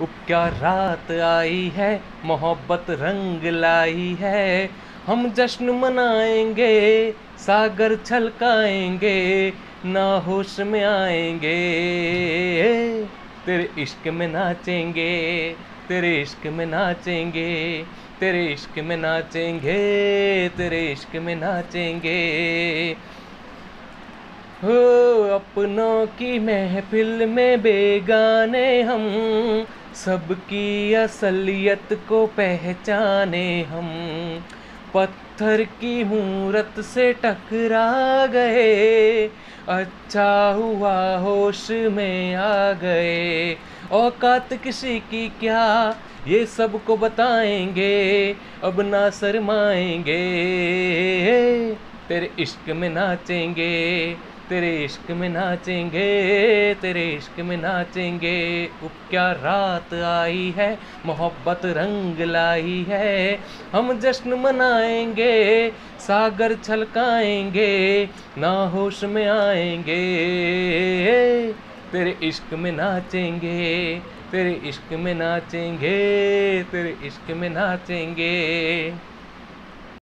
अब क्या रात आई है, मोहब्बत रंग लाई है। हम जश्न मनाएँगे, सागर छलकाएँगे, ना होश में आएँगे। तेरे इश्क में नाचेंगे, तेरे इश्क में नाचेंगे, तेरे इश्क में नाचेंगे, तेरे इश्क में नाचेंगे। हो, अपनों की महफिल में बेगाने हम सबकी असलियत को पहचाने हम। पत्थर की मूरत से टकरा गए अच्छा हुआ होश में आ गए। औकात किसी की क्या, ये सबको बताएँगे, अब ना शरमाएँगे। तेरे इश्क में नाचेंगे तेरे इश्क में नाचेंगे, तेरे इश्क में नाचेंगे। उप क्या रात आई है, मोहब्बत रंग लाई है। हम जश्न मनाएँगे, सागर छलकाएँगे, ना होश में आएँगे। तेरे इश्क में नाचेंगे, तेरे इश्क में नाचेंगे, तेरे इश्क में नाचेंगे।